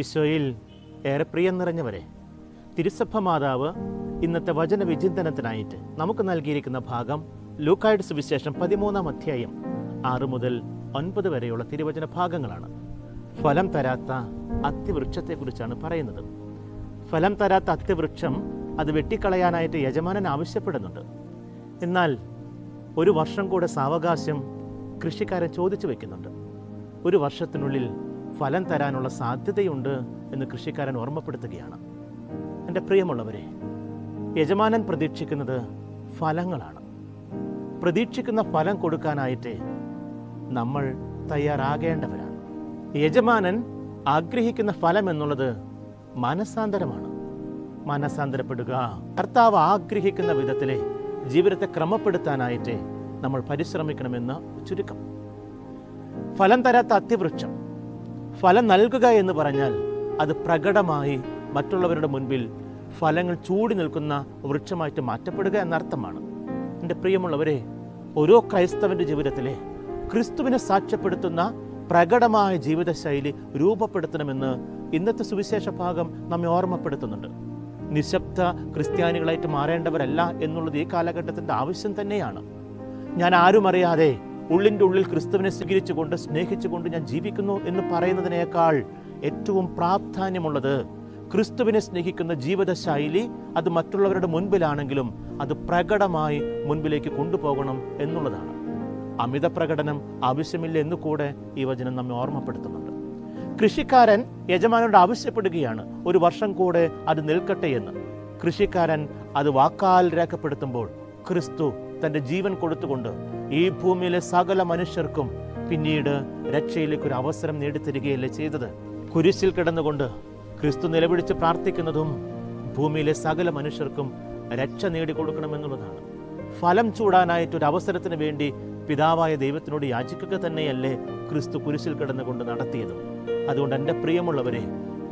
ഈശോയിൽ ഏറെ പ്രിയം നിറഞ്ഞവരെ. തിരുസഭ മാതാവ് ഇന്നത്തെ വചന വിചിന്തനത്തിനായിട്ട് നമുക്ക് നൽകിയിരിക്കുന്ന ഭാഗം ലൂക്കായുടെ സുവിശേഷം പതിമൂന്നാം അധ്യായം ആറ് മുതൽ ഒൻപത് വരെയുള്ള തിരുവചന ഭാഗങ്ങളാണ്. ഫലം തരാത്ത അത്തിവൃക്ഷത്തെക്കുറിച്ചാണ് പറയുന്നത്. ഫലം തരാത്ത അത്തിവൃക്ഷം അത് വെട്ടിക്കളയാനായിട്ട് യജമാനൻ ആവശ്യപ്പെടുന്നുണ്ട്. എന്നാൽ ഒരു വർഷം കൂടെ സാവകാശം കൃഷിക്കാരൻ ചോദിച്ചു വയ്ക്കുന്നുണ്ട് ഒരു വർഷത്തിനുള്ളിൽ ഫലം തരാനുള്ള സാധ്യതയുണ്ട് എന്ന് കൃഷിക്കാരൻ ഓർമ്മപ്പെടുത്തുകയാണ്. എന്റെ പ്രിയമുള്ളവരെ യജമാനൻ പ്രതീക്ഷിക്കുന്നത് ഫലങ്ങളാണ്. പ്രതീക്ഷിക്കുന്ന ഫലം കൊടുക്കാനായിട്ട് നമ്മൾ തയ്യാറാകേണ്ടവരാണ്. യജമാനൻ ആഗ്രഹിക്കുന്ന ഫലം എന്നുള്ളത് മനസാന്തരമാണ്. മനസാന്തരപ്പെടുക കർത്താവ് ആഗ്രഹിക്കുന്ന വിധത്തിലെ ജീവിതത്തെ ക്രമപ്പെടുത്താനായിട്ട് നമ്മൾ പരിശ്രമിക്കണമെന്ന് ചുരുക്കം. ഫലം തരാത്ത അത്തിവൃക്ഷം ഫലം നൽകുക എന്ന് പറഞ്ഞാൽ അത് പ്രകടമായി മറ്റുള്ളവരുടെ മുൻപിൽ ഫലങ്ങൾ ചൂടി നിൽക്കുന്ന വൃക്ഷമായിട്ട് മാറ്റപ്പെടുക എന്നർത്ഥമാണ്. എന്റെ പ്രിയമുള്ളവരെ ഓരോ ക്രൈസ്തവന്റെ ജീവിതത്തിലെ ക്രിസ്തുവിനെ സാക്ഷ്യപ്പെടുത്തുന്ന പ്രകടമായ ജീവിതശൈലി രൂപപ്പെടുത്തണമെന്ന് ഇന്നത്തെ സുവിശേഷ ഭാഗം നമ്മെ ഓർമ്മപ്പെടുത്തുന്നുണ്ട്. നിശബ്ദ ക്രിസ്ത്യാനികളായിട്ട് മാറേണ്ടവരല്ല എന്നുള്ളത് ഈ കാലഘട്ടത്തിന്റെ ആവശ്യം തന്നെയാണ്. ഞാൻ ആരും അറിയാതെ ഉള്ളിന്റെ ഉള്ളിൽ ക്രിസ്തുവിനെ സ്വീകരിച്ചുകൊണ്ട് സ്നേഹിച്ചുകൊണ്ട് ഞാൻ ജീവിക്കുന്നു എന്ന് പറയുന്നതിനേക്കാൾ ഏറ്റവും പ്രാധാന്യമുള്ളത് ക്രിസ്തുവിനെ സ്നേഹിക്കുന്ന ജീവിതശൈലി അത് മറ്റുള്ളവരുടെ മുൻപിലാണെങ്കിലും അത് പ്രകടമായി മുൻപിലേക്ക് കൊണ്ടുപോകണം എന്നുള്ളതാണ്. അമിത പ്രകടനം ആവശ്യമില്ല എന്ന് കൂടെ ഈ വചനം നമ്മെ ഓർമ്മപ്പെടുത്തുന്നുണ്ട്. കൃഷിക്കാരൻ യജമാനോട് ആവശ്യപ്പെടുകയാണ് ഒരു വർഷം കൂടെ അത് നിൽക്കട്ടെ എന്ന്. കൃഷിക്കാരൻ അത് വാക്കാൽ രേഖപ്പെടുത്തുമ്പോൾ ക്രിസ്തു തന്റെ ജീവൻ കൊടുത്തുകൊണ്ട് ഈ ഭൂമിയിലെ സകല മനുഷ്യർക്കും പിന്നീട് രക്ഷയിലേക്ക് ഒരു അവസരം നേടിത്തരികയല്ലേ ചെയ്തത്? കുരിശിൽ കിടന്നുകൊണ്ട് ക്രിസ്തു നിലവിളിച്ച് പ്രാർത്ഥിക്കുന്നതും ഭൂമിയിലെ സകല മനുഷ്യർക്കും രക്ഷ നേടിക്കൊടുക്കണമെന്നുള്ളതാണ്. ഫലം ചൂടാനായിട്ട് ഒരു അവസരത്തിന് വേണ്ടി പിതാവായ ദൈവത്തിനോട് യാചിക്കുക തന്നെയല്ലേ ക്രിസ്തു കുരിശിൽ കിടന്നുകൊണ്ട് നടത്തിയത്. അതുകൊണ്ട് എന്റെ പ്രിയമുള്ളവരെ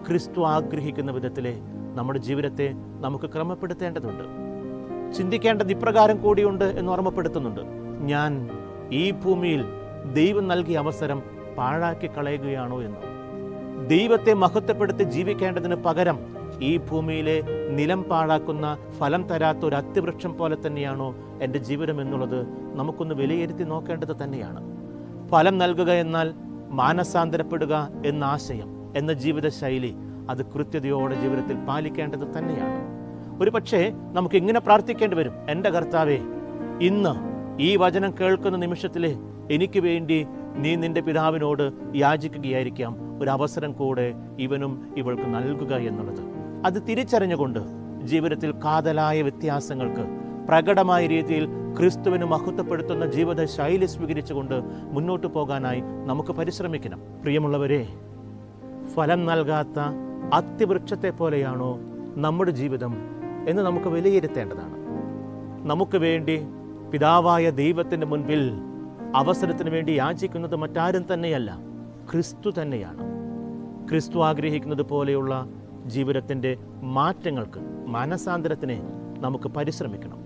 ക്രിസ്തു ആഗ്രഹിക്കുന്ന വിധത്തിലെ നമ്മുടെ ജീവിതത്തെ നമുക്ക് ക്രമപ്പെടുത്തേണ്ടതുണ്ട്. ചിന്തിക്കേണ്ടത് ഇപ്രകാരം കൂടിയുണ്ട് എന്ന് ഓർമ്മപ്പെടുത്തുന്നുണ്ട്. ഞാൻ ഈ ഭൂമിയിൽ ദൈവം നൽകിയ അവസരം പാഴാക്കി കളയുകയാണോ എന്ന്. ദൈവത്തെ മഹത്വപ്പെടുത്തി ജീവിക്കേണ്ടതിന് പകരം ഈ ഭൂമിയിലെ നിലം പാഴാക്കുന്ന ഫലം തരാത്ത ഒരു അത്യവൃക്ഷം പോലെ തന്നെയാണോ എന്റെ ജീവിതം എന്നുള്ളത് നമുക്കൊന്ന് വിലയിരുത്തി നോക്കേണ്ടത് തന്നെയാണ്. ഫലം നൽകുക എന്നാൽ മാനസാന്തരപ്പെടുക എന്ന ആശയം എന്ന ജീവിതശൈലി അത് കൃത്യതയോടെ ജീവിതത്തിൽ പാലിക്കേണ്ടത് തന്നെയാണ്. ഒരു പക്ഷേ നമുക്ക് ഇങ്ങനെ പ്രാർത്ഥിക്കേണ്ടി വരും. എന്റെ കർത്താവേ ഇന്ന് ഈ വചനം കേൾക്കുന്ന നിമിഷത്തിൽ എനിക്ക് വേണ്ടി നീ നിന്റെ പിതാവിനോട് യാചിക്കുകയായിരിക്കാം. ഒരു അവസരം കൂടെ ഇവനും ഇവൾക്ക് നൽകുക എന്നുള്ളത്. അത് തിരിച്ചറിഞ്ഞുകൊണ്ട് ജീവിതത്തിൽ കാതലായ വ്യത്യാസങ്ങൾക്ക് പ്രകടമായ രീതിയിൽ ക്രിസ്തുവിന് മഹത്വപ്പെടുത്തുന്ന ജീവിത ശൈലി സ്വീകരിച്ചുകൊണ്ട് മുന്നോട്ട് പോകാനായി നമുക്ക് പരിശ്രമിക്കണം. പ്രിയമുള്ളവരെ ഫലം നൽകാത്ത അത്യവൃക്ഷത്തെ പോലെയാണോ നമ്മുടെ ജീവിതം എന്ന് നമുക്ക് വിലയിരുത്തേണ്ടതാണ്. നമുക്ക് വേണ്ടി പിതാവായ ദൈവത്തിന്റെ മുൻപിൽ അവസരത്തിന് വേണ്ടി യാചിക്കുന്നത് മറ്റാരും തന്നെയല്ല ക്രിസ്തു തന്നെയാണ്. ക്രിസ്തു ആഗ്രഹിക്കുന്നത് പോലെയുള്ള ജീവിതത്തിന്റെ മാറ്റങ്ങൾക്ക് മനസാന്തരത്തിന് നമുക്ക് പരിശ്രമിക്കണം.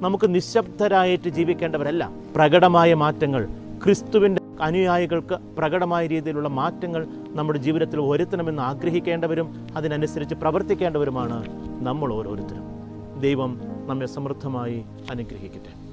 നമുക്ക് നിശബ്ദരായിട്ട് ജീവിക്കേണ്ടവരല്ല പ്രകടമായ മാറ്റങ്ങൾ ക്രിസ്തുവിന്റെ അനുയായികൾക്ക് പ്രകടമായ രീതിയിലുള്ള മാറ്റങ്ങൾ നമ്മുടെ ജീവിതത്തിൽ വരുത്തണമെന്ന് ആഗ്രഹിക്കേണ്ടവരും അതിനനുസരിച്ച് പ്രവർത്തിക്കേണ്ടവരുമാണ് നമ്മൾ ഓരോരുത്തരും. ദൈവം നമ്മെ സമൃദ്ധമായി അനുഗ്രഹിക്കട്ടെ.